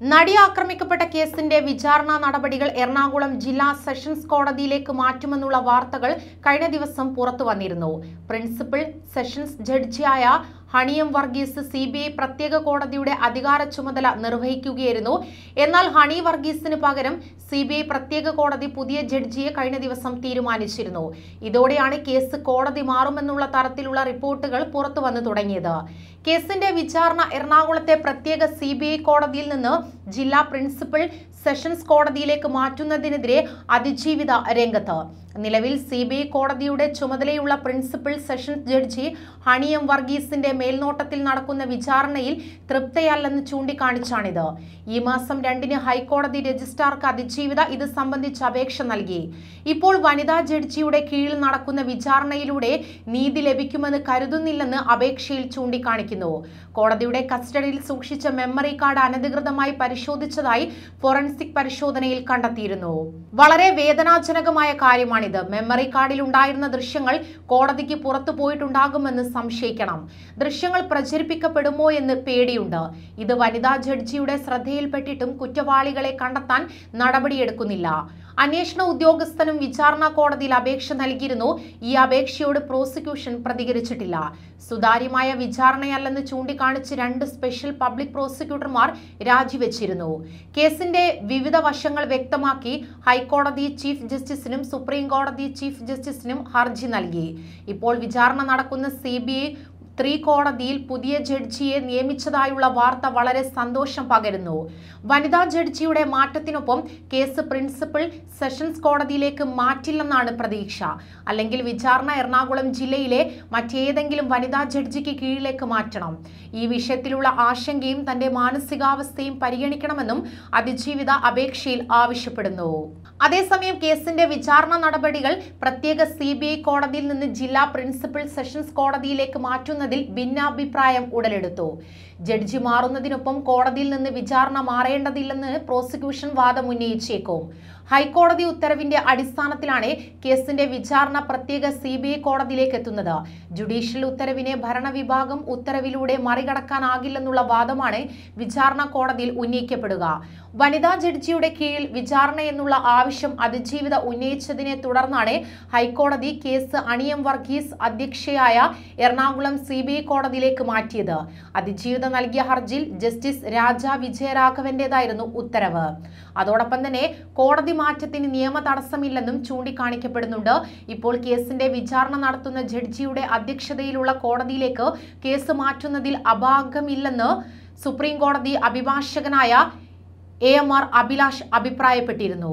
നടി ആക്രമിക്കപ്പെട്ട കേസിന്റെ വിചാരണ നടപടികൾ എറണാകുളം ജില്ലാ സെഷൻസ് കോടതിയിലേക്ക് മാറ്റുമെന്നുള്ള വാർത്തകൾ കഴിഞ്ഞ ദിവസം പുറത്തു വന്നിരുന്നു. പ്രിൻസിപ്പൽ സെഷൻസ് ജഡ്ജിയായ ഹണിയം വർഗീസ് സി പ്രത്യേക കോടതിയുടെ അധികാര ചുമതല നിർവഹിക്കുകയായിരുന്നു. എന്നാൽ ഹണി വർഗീസിന് പകരം സി പ്രത്യേക കോടതി പുതിയ ജഡ്ജിയെ കഴിഞ്ഞ ദിവസം തീരുമാനിച്ചിരുന്നു. ഇതോടെയാണ് കേസ് കോടതി മാറുമെന്നുള്ള തരത്തിലുള്ള റിപ്പോർട്ടുകൾ പുറത്തു വന്നു തുടങ്ങിയത്. കേസിന്റെ വിചാരണ എറണാകുളത്തെ പ്രത്യേക സി കോടതിയിൽ നിന്ന് ജില്ലാ പ്രിൻസിപ്പൽ സെഷൻസ് കോടതിയിലേക്ക് മാറ്റുന്നതിനെതിരെ അതിജീവിത രംഗത്ത്. നിലവിൽ സി ബി ഐ കോടതിയുടെ ചുമതലയുള്ള പ്രിൻസിപ്പൽ സെഷൻസ് ജഡ്ജി ഹണിയം വർഗീസിന്റെ മേൽനോട്ടത്തിൽ നടക്കുന്ന വിചാരണയിൽ തൃപ്തയല്ലെന്ന് ചൂണ്ടിക്കാണിച്ചാണിത്. ഈ മാസം രണ്ടിന് ഹൈക്കോടതി രജിസ്ട്രാർക്ക് അതിജീവിത ഇത് സംബന്ധിച്ച് അപേക്ഷ നൽകി. ഇപ്പോൾ വനിതാ ജഡ്ജിയുടെ കീഴിൽ നടക്കുന്ന വിചാരണയിലൂടെ നീതി ലഭിക്കുമെന്ന് കരുതുന്നില്ലെന്ന് അപേക്ഷയിൽ ചൂണ്ടിക്കാണിക്കുന്നു. കോടതിയുടെ കസ്റ്റഡിയിൽ സൂക്ഷിച്ച മെമ്മറി കാർഡ് അനധികൃതമായി പരിശോധിച്ചതായി ഫോറൻസിക് പരിശോധനയിൽ കണ്ടെത്തിയിരുന്നു. വളരെ വേദനാജനകമായ കാര്യമാണിത്. മെമ്മറി കാർഡിൽ ഉണ്ടായിരുന്ന ദൃശ്യങ്ങൾ കോടതിക്ക് പുറത്തു പോയിട്ടുണ്ടാകുമെന്ന് സംശയിക്കണം. ദൃശ്യങ്ങൾ പ്രചരിപ്പിക്കപ്പെടുമോ എന്ന് പേടിയുണ്ട്. ഇത് വനിതാ ജഡ്ജിയുടെ ശ്രദ്ധയിൽപ്പെട്ടിട്ടും കുറ്റവാളികളെ കണ്ടെത്താൻ നടപടിയെടുക്കുന്നില്ല. അന്വേഷണ ഉദ്യോഗസ്ഥനും വിചാരണ കോടതിയിൽ അപേക്ഷ നൽകിയിരുന്നു. ഈ അപേക്ഷയോട് പ്രോസിക്യൂഷൻ പ്രതികരിച്ചിട്ടില്ല. സുതാര്യമായ വിചാരണയല്ലെന്ന് ചൂണ്ടിക്കാണിച്ച് രണ്ട് സ്പെഷ്യൽ പബ്ലിക് പ്രോസിക്യൂട്ടർമാർ രാജിവെച്ചിരുന്നു. കേസിന്റെ വിവിധ വശങ്ങൾ വ്യക്തമാക്കി ഹൈക്കോടതി ചീഫ് ജസ്റ്റിസിനും സുപ്രീം കോടതി ചീഫ് ജസ്റ്റിസിനും ഹർജി നൽകി. ഇപ്പോൾ വിചാരണ നടക്കുന്ന സി ത്രീ കോടതിയിൽ പുതിയ ജഡ്ജിയെ നിയമിച്ചതായുള്ള വാർത്ത വളരെ സന്തോഷം പകരുന്നു. വനിതാ ജഡ്ജിയുടെ മാറ്റത്തിനൊപ്പം കേസ് പ്രിൻസിപ്പൽ സെഷൻസ് കോടതിയിലേക്ക് മാറ്റില്ലെന്നാണ് പ്രതീക്ഷ. അല്ലെങ്കിൽ വിചാരണ എറണാകുളം ജില്ലയിലെ മറ്റേതെങ്കിലും വനിതാ ജഡ്ജിക്ക് കീഴിലേക്ക് മാറ്റണം. ഈ വിഷയത്തിലുള്ള ആശങ്കയും തന്റെ മാനസികാവസ്ഥയും പരിഗണിക്കണമെന്നും അതിജീവിത അപേക്ഷയിൽ ആവശ്യപ്പെടുന്നു. അതേസമയം കേസിന്റെ വിചാരണ നടപടികൾ പ്രത്യേക സി കോടതിയിൽ നിന്ന് ജില്ലാ പ്രിൻസിപ്പൽ സെഷൻസ് കോടതിയിലേക്ക് മാറ്റുന്നതിൽ ഭിന്നാഭിപ്രായം ഉടലെടുത്തു. ജഡ്ജി മാറുന്നതിനൊപ്പം കോടതിയിൽ നിന്ന് വിചാരണ മാറേണ്ടതില്ലെന്ന് പ്രോസിക്യൂഷൻ വാദം ഉന്നയിച്ചേക്കും. ഹൈക്കോടതി ഉത്തരവിന്റെ അടിസ്ഥാനത്തിലാണ് കേസിന്റെ വിചാരണ പ്രത്യേക സി കോടതിയിലേക്ക് എത്തുന്നത്. ജുഡീഷ്യൽ ഉത്തരവിനെ ഭരണവിഭാഗം ഉത്തരവിലൂടെ മറികടക്കാനാകില്ലെന്നുള്ള വാദമാണ് വിചാരണ കോടതിയിൽ ഉന്നയിക്കപ്പെടുക. വനിതാ ജഡ്ജിയുടെ കീഴിൽ വിചാരണ എന്നുള്ള ആവശ്യം അതിജീവിത ഉന്നയിച്ചതിനെ തുടർന്നാണ് ഹൈക്കോടതി കേസ് അണിയം വർഗീസ് അധ്യക്ഷയായ എറണാകുളം സി ബി ഐ കോടതിയിലേക്ക് മാറ്റിയത്. അതിജീവിത നൽകിയ ഹർജിയിൽ ജസ്റ്റിസ് രാജ വിജയരാഘവന്റേതായിരുന്നു ഉത്തരവ്. അതോടൊപ്പം തന്നെ കോടതി മാറ്റത്തിന് നിയമ തടസ്സമില്ലെന്നും ചൂണ്ടിക്കാണിക്കപ്പെടുന്നുണ്ട്. ഇപ്പോൾ കേസിന്റെ വിചാരണ നടത്തുന്ന ജഡ്ജിയുടെ അധ്യക്ഷതയിലുള്ള കോടതിയിലേക്ക് കേസ് മാറ്റുന്നതിൽ അപാകമില്ലെന്ന് സുപ്രീം കോടതി അഭിഭാഷകനായ എ എം ആർ അഭിലാഷ് അഭിപ്രായപ്പെട്ടിരുന്നു.